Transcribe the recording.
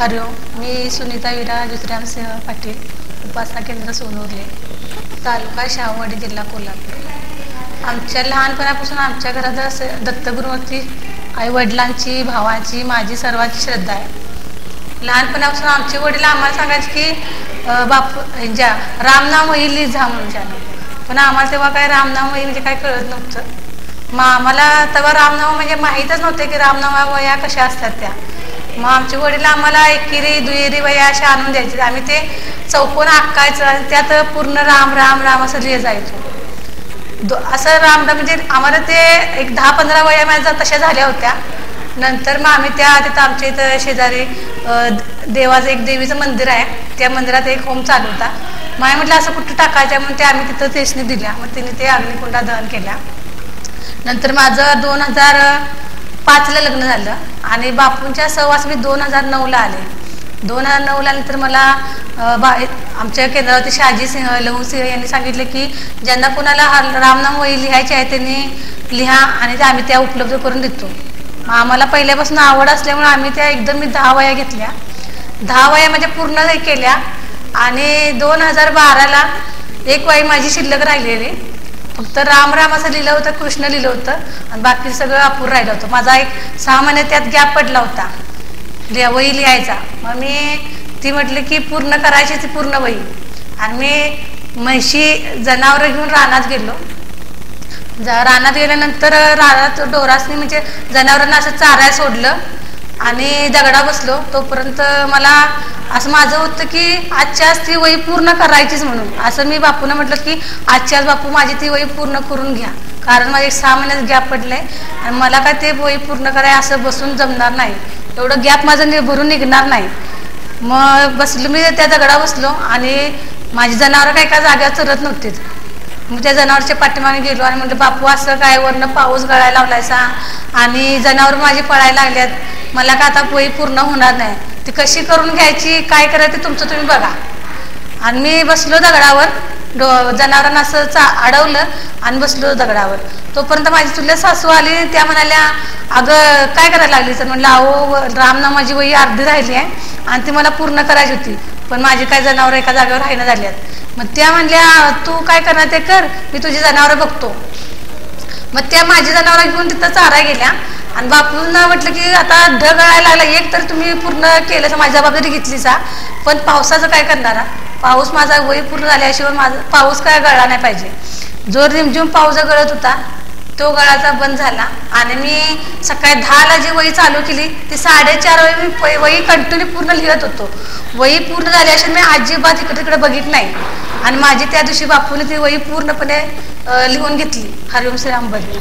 हरिओम मी सुनीता विरा ज्योतिरामसिंह पाटील उपासना केंद्र सोनवले तालुका शाहवाडी जिल्हा कोल्हापूर. आमच्या लहानपणापासून आमच्या घरात असं दत्तगुरूवरती आईवडिलांची भावाची माझी सर्वांची श्रद्धा आहे. लहानपणापासून आमचे वडील आम्हाला सांगायचे की बाप बापू ह्यांच्या रामनाम होईल लिहित म्हणून जाणं पण आम्हाला तेव्हा काय रामनाम होईल म्हणजे काय कळत नव्हतं. मग आम्हाला तेव्हा रामनाम म्हणजे माहीतच नव्हते की रामनामा वया कशा असतात त्या. मग आमचे वडील आम्हाला एकेरी दुहेरी वया अशा आणून द्यायचे. आम्ही ते चौकोन आकायचं आणि त्यात पूर्ण राम राम राम असं लिहि जायचो. असं राम राम म्हणजे आम्हाला ते एक दहा पंधरा वया माझ्या तशा झाल्या होत्या. नंतर मग आम्ही त्या तिथं आमच्या इथं शेजारी देवाचं एक देवीचं मंदिर आहे. त्या मंदिरात एक होम चालू होता. मग आम्ही म्हटलं असं कुठं टाकायचं? म्हणून ते आम्ही तिथं तेसनी दिल्या. मग तिने ते अग्निकुंडा दहन केल्या. नंतर माझं दोन हजार पाचला लग्न झालं आणि बापूंच्या सहवास मी दोन हजार नऊला आले. दोन हजार नऊला नंतर मला बा आमच्या केंद्रावरती शहाजी सिंह लहू सिंह यांनी सांगितले की ज्यांना कोणाला रामनाम वही लिहायची आहे त्यांनी लिहा आणि ते आम्ही त्या उपलब्ध करून देतो. मग आम्हाला पहिल्यापासून आवड असल्यामुळे आम्ही त्या एकदम मी दहा वया घेतल्या. दहा वया म्हणजे पूर्ण हे केल्या आणि दोन हजार बाराला एक वाई माझी शिल्लक राहिलेली. फक्त राम राम असं लिहिलं होतं कृष्ण लिहिलं होतं आणि बाकी सगळं अपूर राहिलं होतं. माझा एक सहा महिने त्यात गॅप पडला होता. लिहा वही लिहायचा. मग मी ती म्हटली की पूर्ण करायची ती पूर्ण वही. आणि मी म्हशी जनावरं घेऊन रानात गेलो. जा रानात गेल्यानंतर रानात डोरासनी म्हणजे जनावरांना असं चाराय सोडलं. आणि दगडा बसलो. तोपर्यंत मला असं माझं होतं की आजच्याच ती वही पूर्ण करायचीच म्हणून. असं मी बापूनं म्हटलं की आजच्याच बापू माझी ती वही पूर्ण करून घ्या. कारण माझे एक सहा महिन्यात गॅप पडले आणि मला काय ते वही पूर्ण कराय असं बसून जमणार नाही. एवढं गॅप माझं भरून निघणार नाही. मग बसलो मी त्या दगडा बसलो आणि माझी जनावरं काय काय जागेवर चरत नव्हतीच मग त्या जनावरच्या पाठीमागे गेलो आणि म्हटलं बापू असं काय वरनं पाऊस गळायला लावलायसा? आणि जनावर माझी पळायला लागल्यात. मला का आता वही पूर्ण होणार नाही? ती कशी करून घ्यायची काय करायचं तुमचं तुम्ही बघा. आणि मी बसलो दगडावर डो जनावरांना असं चा अडवलं आणि बसलो दगडावर. तोपर्यंत माझी तुला सासू आली त्या म्हणाल्या अगं काय करायला लागली तर म्हणलं अहो रामना माझी वही अर्धी राहिली आहे आणि ती मला पूर्ण करायची होती. पण माझी काय जनावरं एका जागेवर राहिना आहेत. मग त्या म्हणल्या तू काय करणार ते कर मी तुझी जनावरं बघतो. मग त्या माझी जनावरं घेऊन तिथं चारा गेल्या. आणि बापूंना म्हटलं की आता ढग गळायला लागला. एक तर तुम्ही पूर्ण केलं माझी जबाबदारी घेतलीच हा. पण पावसाचं काय करणार पाऊस माझा वय पूर्ण झाल्याशिवाय माझा पाऊस काय गळला नाही पाहिजे. जो रिमझिम पाऊस गळत होता तो गळाचा बंद झाला. आणि मी सकाळी दहाला जी वही चालू केली ती साडेचार वही मी वही कंटिन्यू पूर्ण लिहत होतो. वही पूर्ण झाल्याशिवाय मी अजिबात इकडे तिकडे बघित नाही. आणि माझी त्या दिवशी बापूने ती वही पूर्णपणे लिहून घेतली. हरिओम श्री अंबरी